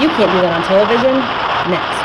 You can't do that on television. Next.